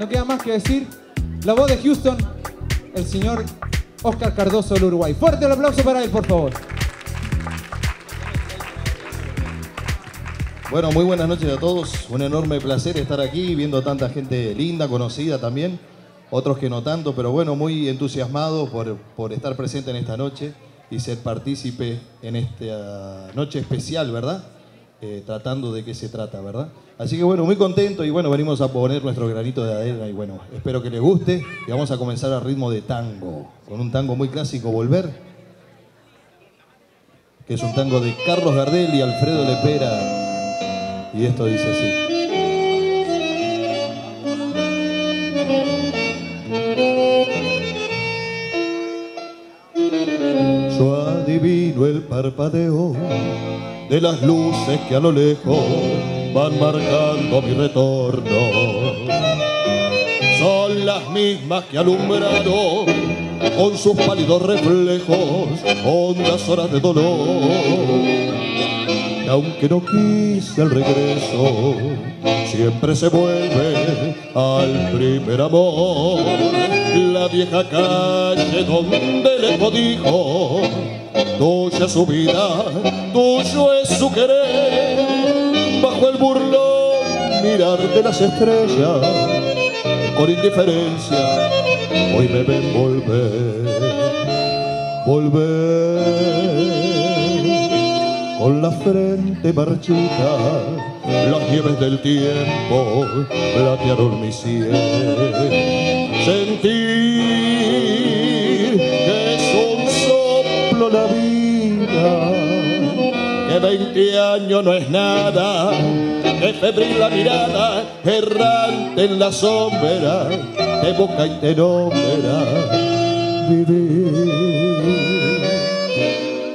No queda más que decir. La voz de Houston, el señor Oscar Cardoso del Uruguay. Fuerte el aplauso para él, por favor. Bueno, muy buenas noches a todos. Un enorme placer estar aquí viendo a tanta gente linda, conocida también. Otros que no tanto, pero bueno, muy entusiasmado por, por estar presente en esta noche y ser partícipe en esta noche especial, ¿verdad? Eh, tratando de qué se trata, ¿verdad? Así que bueno, muy contento y bueno, venimos a poner nuestro granito de arena y bueno, espero que les guste y vamos a comenzar a ritmo de tango, con un tango muy clásico, Volver, que es un tango de Carlos Gardel y Alfredo Lepera. Y esto dice así. Yo adivino el parpadeo de las luces que a lo lejos van marcando mi retorno. Son las mismas que alumbraron con sus pálidos reflejos hondas horas de dolor aunque no quise el regreso, siempre se vuelve al primer amor. La vieja calle donde le dijo, tuya su vida, tuyo es su querer, bajo el burlón mirar de las estrellas, con indiferencia, hoy me ven volver, volver con la frente marchita, las nieves del tiempo platearon mi cielo. Sentir que es un soplo la vida, que 20 años no es nada, que febril la mirada, errante en la sombra, de boca y nombra vivir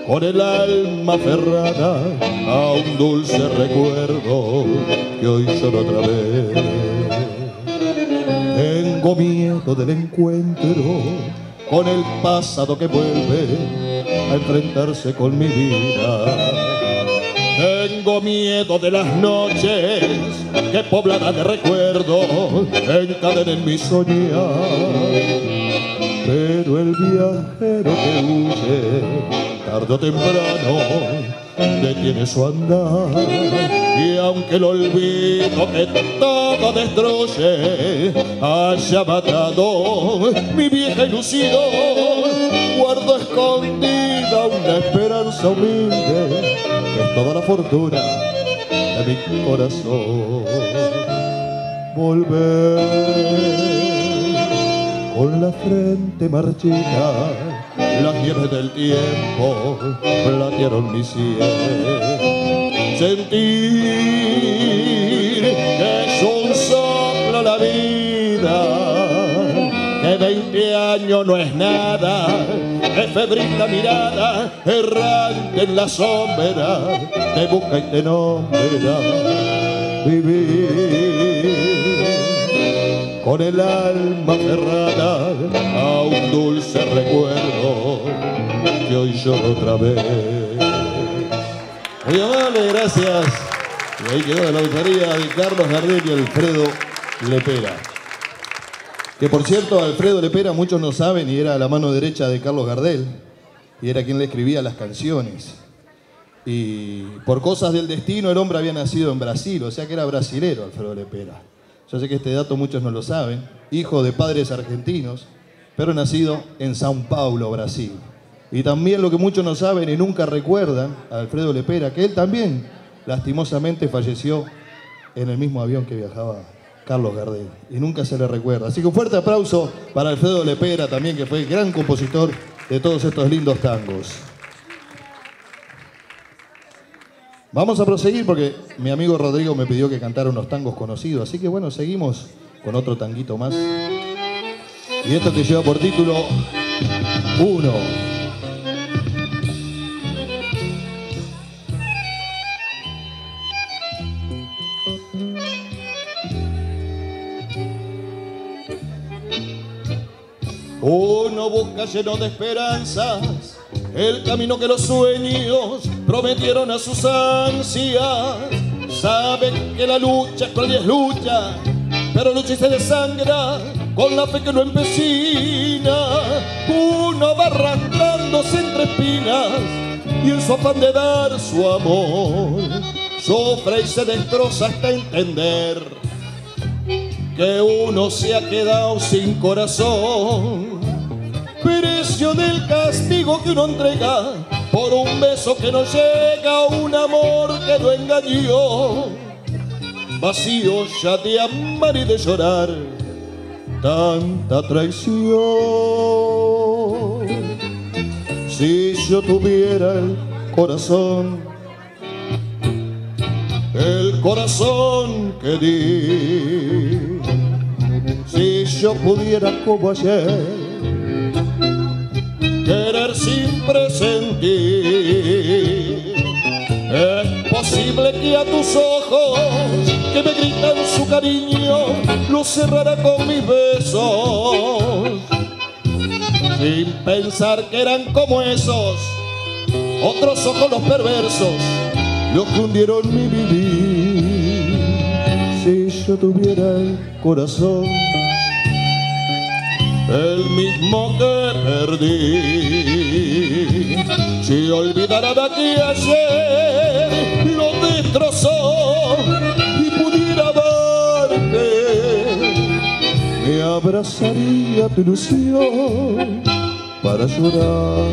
con el alma aferrada a un dulce recuerdo que hoy son otra vez. Tengo miedo del encuentro con el pasado que vuelve a enfrentarse con mi vida. Tengo miedo de las noches que pobladas de recuerdo encadenen mi soñar. Pero el viajero que huye tarde o temprano detiene su andar. Y aunque el olvido que todo destruye haya matado mi vieja ilusión guardo escondida una esperanza humilde que es toda la fortuna de mi corazón. Volver con la frente marchita, las nieves del tiempo platearon mi cielo. Sentir que es un soplo la vida, que 20 años no es nada, es febril mirada, errante en la sombra, te busca y te nombra vivir con el alma cerrada a un dulce recuerdo que hoy lloro otra vez. Muy amable, gracias. Y ahí quedó la autoría de Carlos Gardel y Alfredo Lepera. Que por cierto, Alfredo Lepera muchos no saben y era la mano derecha de Carlos Gardel y era quien le escribía las canciones. Y por cosas del destino el hombre había nacido en Brasil, o sea que era brasilero Alfredo Lepera. Yo sé que este dato muchos no lo saben, hijo de padres argentinos, pero nacido en Sao Paulo, Brasil. Y también lo que muchos no saben y nunca recuerdan, a Alfredo Lepera, que él también lastimosamente falleció en el mismo avión que viajaba Carlos Gardel. Y nunca se le recuerda. Así que un fuerte aplauso para Alfredo Lepera también, que fue el gran compositor de todos estos lindos tangos. Vamos a proseguir porque mi amigo Rodrigo me pidió que cantara unos tangos conocidos, así que bueno, seguimos con otro tanguito más. Y esto te lleva por título 1. Uno busca lleno de esperanzas el camino que los sueños prometieron a sus ansias. Sabe que la lucha con es lucha, pero lucha y se desangra con la fe que no empecina. Uno va arrastrándose entre espinas y en su afán de dar su amor sufre y se destroza hasta entender que uno se ha quedado sin corazón. Precio del castigo que uno entrega por un beso que no llega, un amor que lo engañó vacío ya de amar y de llorar tanta traición. Si yo tuviera el corazón, el corazón que di, si yo pudiera como ayer, querer sin presentir, es posible que a tus ojos que me gritan su cariño lo cerrará con mis besos. Sin pensar que eran como esos otros ojos los perversos, los que hundieron mi vivir. Si yo tuviera el corazón, el mismo que perdí. Si olvidara de aquí ayer, lo destrozó abrazaría tu ilusión para llorar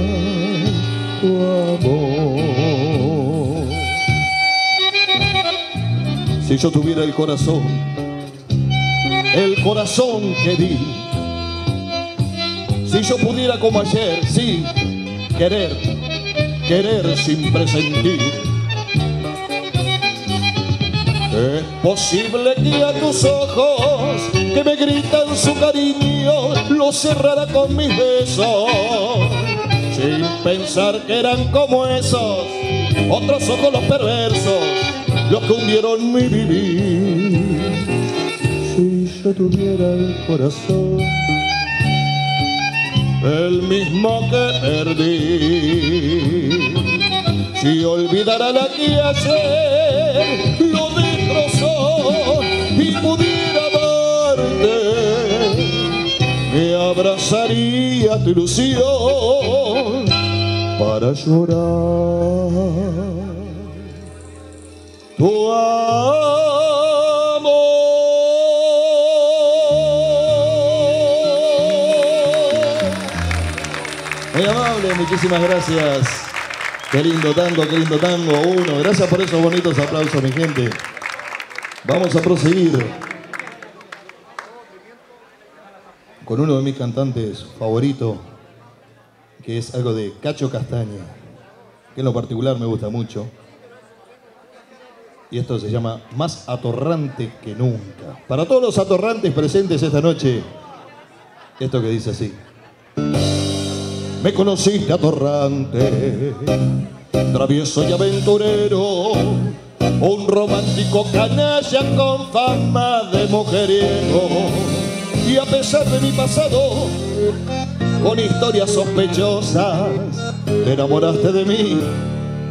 tu amor. Si yo tuviera el corazón, el corazón que di, si yo pudiera como ayer, sí, querer, querer sin presentir. Es posible que a tus ojos que me gritan su cariño lo cerrara con mis besos. Sin pensar que eran como esos otros ojos los perversos los que hundieron mi vivir. Si yo tuviera el corazón el mismo que perdí si olvidara la que ayer lo y pudiera darte, me abrazaría tu ilusión para llorar tu amor. Muchísimas gracias. Qué lindo tango, qué lindo tango. Uno, gracias por esos bonitos aplausos, mi gente. Vamos a proseguir con uno de mis cantantes favoritos, que es algo de Cacho Castaña, que en lo particular me gusta mucho. Y esto se llama Más atorrante que nunca. Para todos los atorrantes presentes esta noche, esto que dice así. Me conociste atorrante, travieso y aventurero un romántico canalla con fama de mujeriego. Y a pesar de mi pasado, con historias sospechosas, te enamoraste de mí,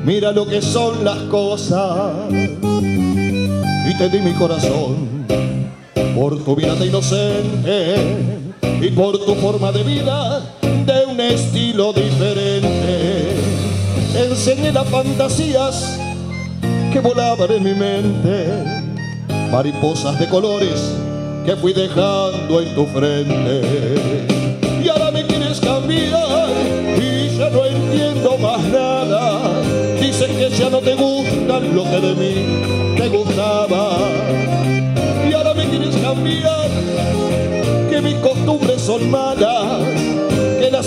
mira lo que son las cosas. Y te di mi corazón por tu mirada inocente y por tu forma de vida de un estilo diferente. Enseñé las fantasías que volaban en mi mente, mariposas de colores que fui dejando en tu frente. Y ahora me quieres cambiar y ya no entiendo más nada. Dicen que ya no te gusta lo que de mí te gustaba. Y ahora me quieres cambiar, que mis costumbres son malas,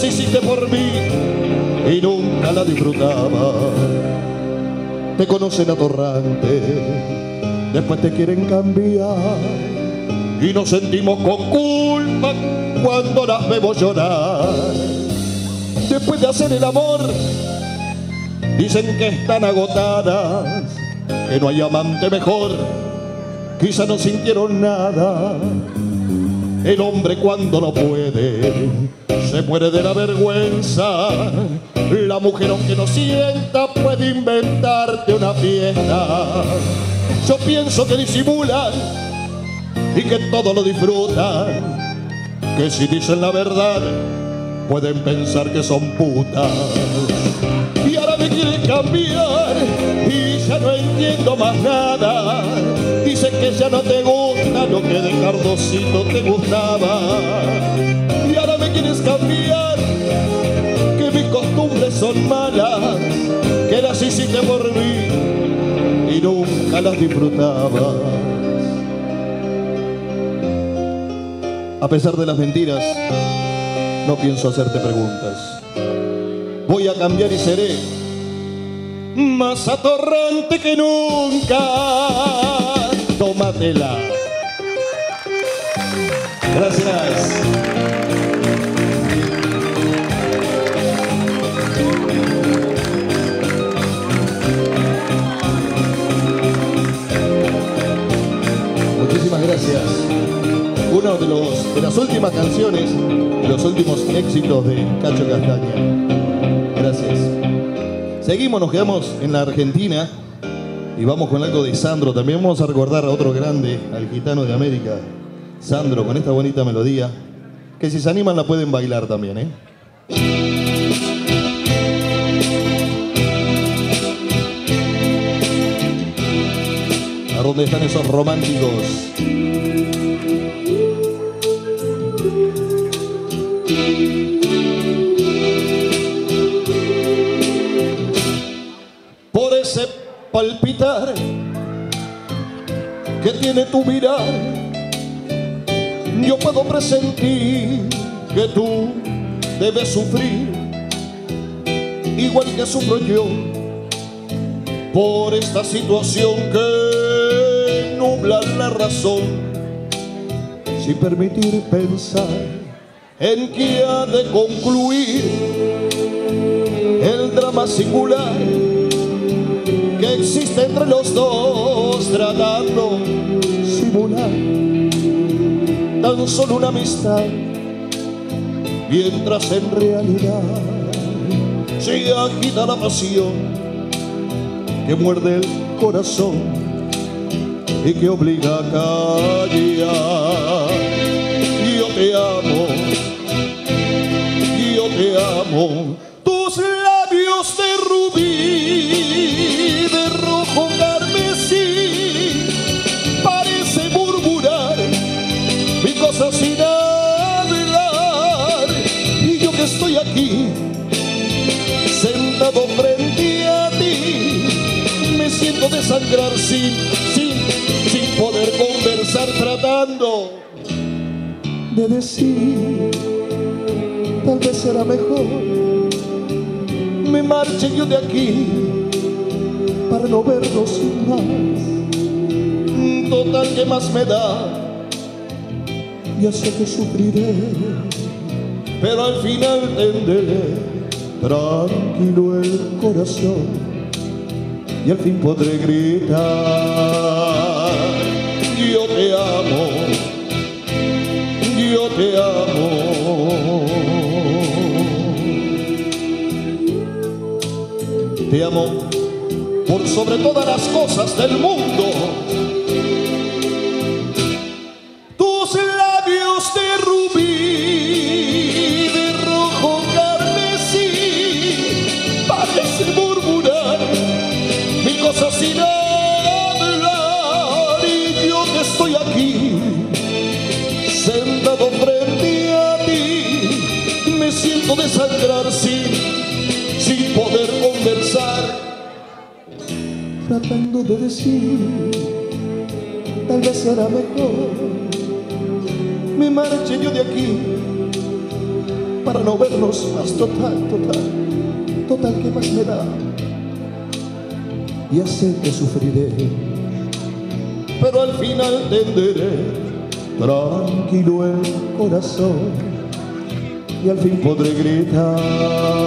hiciste por mí y nunca las disfrutaba te conocen atorrante, después te quieren cambiar y nos sentimos con culpa cuando las vemos llorar. Después de hacer el amor, dicen que están agotadas, que no hay amante mejor, quizá no sintieron nada. El hombre cuando no puede se muere de la vergüenza. La mujer aunque no sienta puede inventarte una fiesta. Yo pienso que disimulan y que todo lo disfrutan. Que si dicen la verdad, pueden pensar que son putas. Y ahora me quieren cambiar entiendo más nada. Dicen que ya no te gusta lo que de Cardosito te gustaba. Y ahora me quieres cambiar, que mis costumbres son malas, que las hiciste por mí y nunca las disfrutabas. A pesar de las mentiras, no pienso hacerte preguntas. Voy a cambiar y seré más atorrante que nunca. Tómatela. Gracias. Muchísimas gracias. Uno de, de las últimas canciones, de los últimos éxitos de Cacho Castaña. Gracias. Seguimos, nos quedamos en la Argentina y vamos con algo de Sandro. También vamos a recordar a otro grande, al gitano de América, Sandro, con esta bonita melodía, que si se animan la pueden bailar también, ¿eh? ¿A dónde están esos románticos? Palpitar que tiene tu mirar, yo puedo presentir que tú debes sufrir, igual que sufro yo, por esta situación que nubla la razón, sin permitir pensar en que ha de concluir el drama singular existe entre los dos tratando simular tan solo una amistad mientras en realidad se agita la pasión que muerde el corazón y que obliga a callar. Yo te amo yo te amo estoy aquí sentado frente a ti me siento desangrar sin sin sin poder conversar tratando de decir tal vez será mejor me marche yo de aquí para no vernos más. Total, que más me da? Ya sé que sufriré, pero al final tendré tranquilo el corazón y al fin podré gritar: Yo te amo, yo te amo. Te amo por sobre todas las cosas del mundo. Tratando de decir, tal vez será mejor, me marche yo de aquí para no vernos más total, total, total, que más me da? Ya sé que sufriré, pero al final tendré tranquilo el corazón y al fin podré gritar,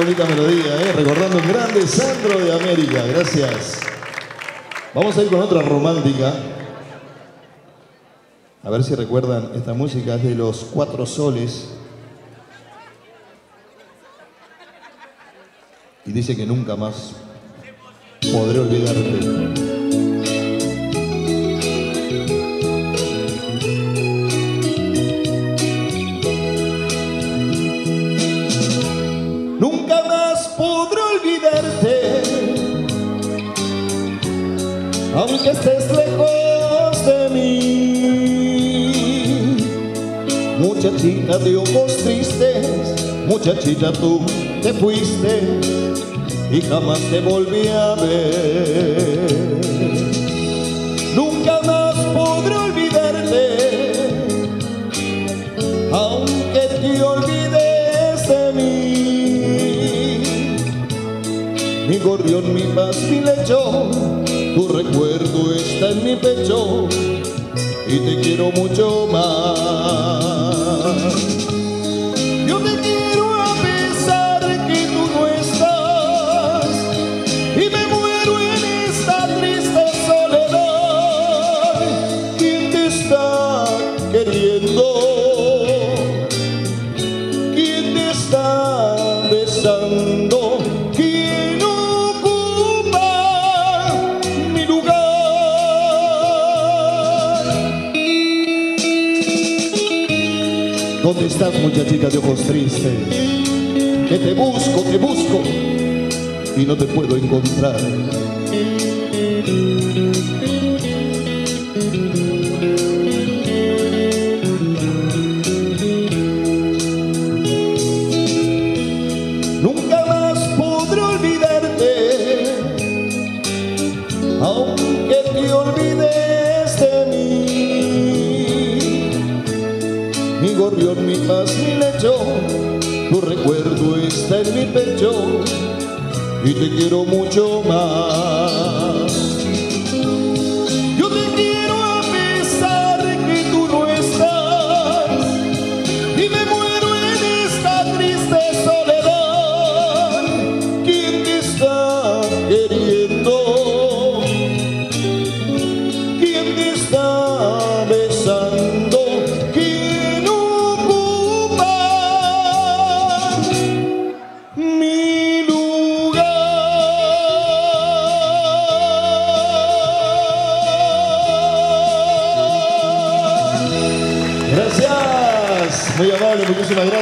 bonita melodía, ¿eh? recordando un grande Sandro de América. Gracias. Vamos a ir con otra romántica. A ver si recuerdan esta música, es de los Cuatro Soles. Y dice que nunca más podré olvidarte. Aunque estés lejos de mí. Muchachita de ojos tristes, muchachita tú te fuiste y jamás te volví a ver. Nunca más podré olvidarte, aunque te olvides de mí. Mi gorrión, mi paz, mi lecho tu recuerdo está en mi pecho y te quiero mucho más. Muchachita de ojos tristes? Que te busco, te busco y no te puedo encontrar. Mi paz, mi lecho, tu recuerdo está en mi pecho y te quiero mucho más.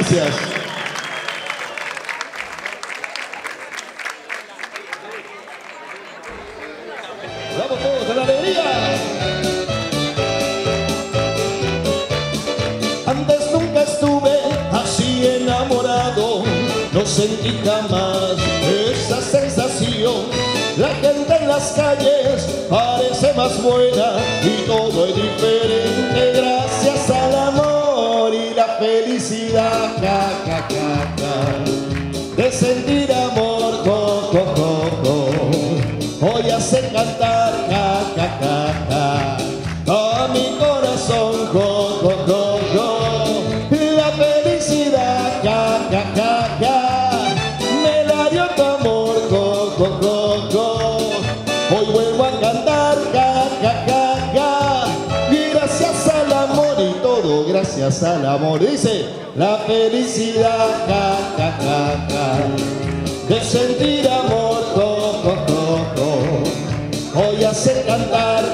Gracias. ¡Vamos todos con la alegría! Antes nunca estuve así enamorado, no sentí jamás de sentir amor. Hoy hace cantar, gracias al amor. Dice, la felicidad, ja, de sentir amor, jo, jo. Hoy hace cantar,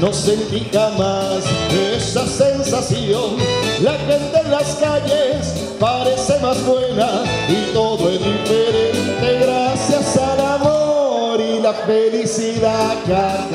no sentí jamás esa sensación. La gente en las calles parece más buena y todo es diferente gracias al amor y la felicidad, ja,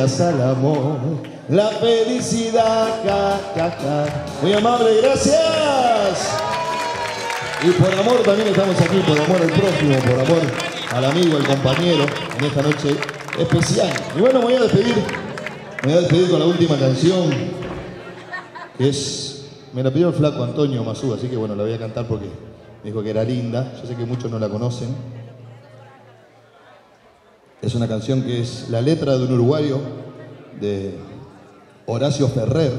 gracias al amor. La felicidad, ja, ja, ja. Muy amable, gracias. Y por amor también estamos aquí, por amor al prójimo, por amor al amigo, al compañero, en esta noche especial. Y bueno, me voy a despedir, me voy a despedir con la última canción, que es, me la pidió el flaco Antonio Mazú, así que bueno, la voy a cantar porque dijo que era linda, yo sé que muchos no la conocen. Es una canción que es la letra de un uruguayo, de Horacio Ferrer,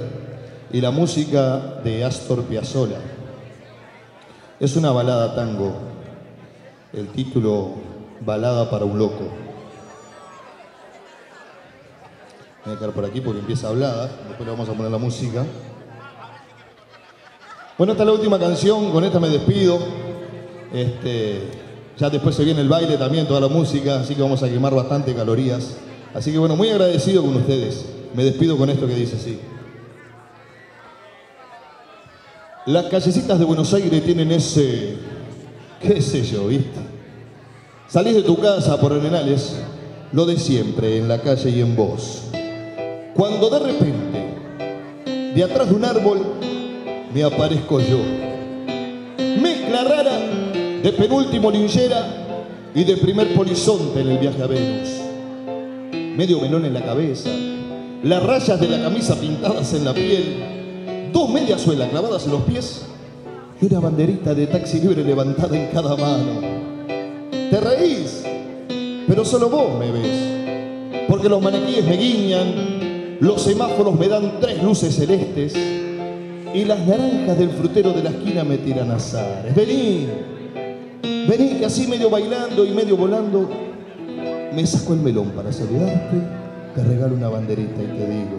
y la música de Astor Piazzolla. Es una balada tango, el título Balada para un loco. Voy a quedar por aquí porque empieza hablada, después le vamos a poner la música. Bueno, esta es la última canción, con esta me despido. Este, ya después se viene el baile también, toda la música, así que vamos a quemar bastante calorías. Así que bueno, muy agradecido con ustedes. Me despido con esto que dice así. Las callecitas de Buenos Aires tienen ese, qué sé yo, ¿viste? Salís de tu casa por Arenales, lo de siempre, en la calle y en vos. Cuando de repente, de atrás de un árbol, me aparezco yo. Mezcla rara de penúltimo linchera y de primer polizonte en el viaje a Venus. Medio melón en la cabeza, las rayas de la camisa pintadas en la piel, dos medias suelas clavadas en los pies y una banderita de taxi libre levantada en cada mano. Te reís, pero solo vos me ves, porque los maniquíes me guiñan, los semáforos me dan tres luces celestes y las naranjas del frutero de la esquina me tiran azares. Vení, vení que así medio bailando y medio volando, me saco el melón para saludarte, te regalo una banderita y te digo,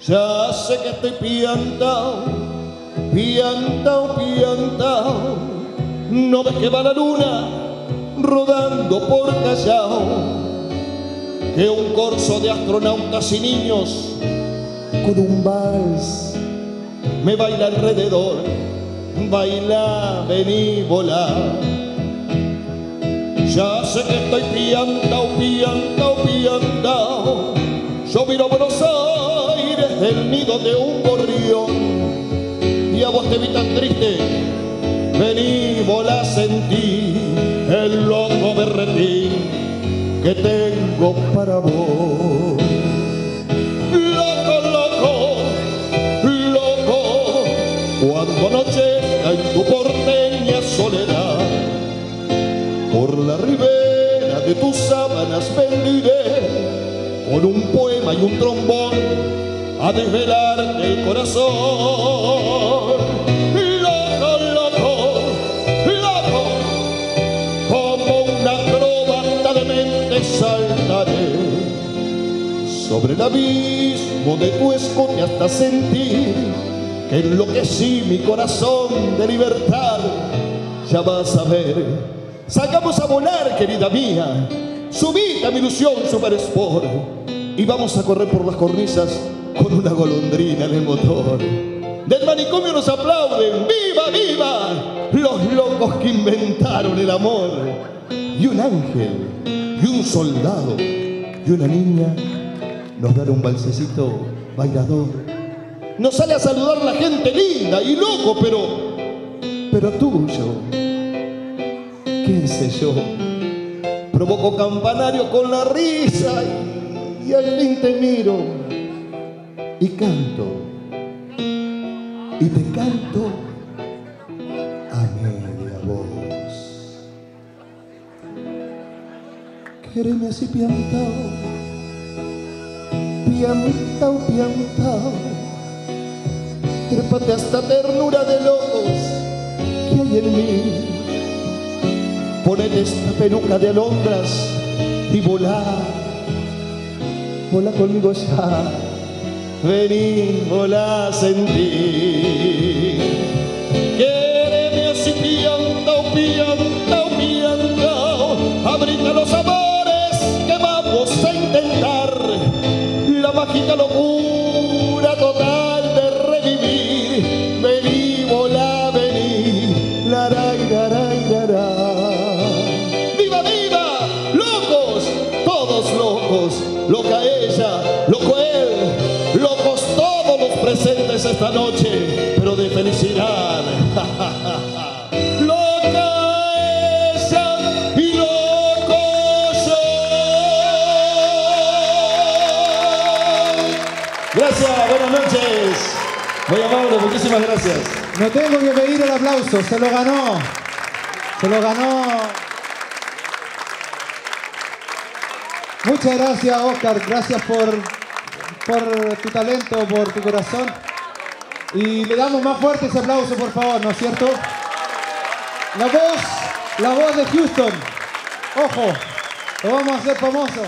ya sé que estoy piantao, piantao, piantao, no ves que va la luna rodando por Callao, que un corso de astronautas y niños con un vals me baila alrededor, baila, vení, volar. Ya sé que estoy piantao, piantao, piantao. Yo miro Buenos Aires, el nido de un gorrión. Y a vos te vi tan triste, vení, volá, sentí el loco berretín que tengo para vos. Sábanas bendiré con un poema y un trombón a desvelarte el corazón. Loco, loco, loco, como una acróbata de mente saltaré sobre el abismo de tu escote hasta sentir que enloquecí mi corazón de libertad. Ya vas a ver, sacamos a volar, querida mía, subí a mi ilusión Super Sport y vamos a correr por las cornisas con una golondrina en el motor. Del manicomio nos aplauden, ¡viva, viva! Los locos que inventaron el amor. Y un ángel, y un soldado, y una niña nos dan un balsecito bailador. Nos sale a saludar la gente linda y loco, pero, pero tuyo. ¿Qué sé yo? Provoco campanario con la risa y, al fin te miro y canto. Y te canto a media voz. Quéreme así piantao piantao, piantao. Trépate a esta ternura de locos que hay en mí. Ponete esta peluca de alondras y volá, volá conmigo ya. Vení, volá, sentí. loca ella, loco él, locos todos los presentes esta noche, pero de felicidad. Ja, ja, ja, Gracias, buenas noches. Muy amable, muchísimas gracias. No tengo que pedir el aplauso, se lo ganó. Se lo ganó. Muchas gracias, Oscar. Gracias por, por tu talento, por tu corazón. Y le damos más fuerte ese aplauso, por favor, ¿no es cierto? La voz, la voz de Houston. Ojo, lo vamos a hacer famoso.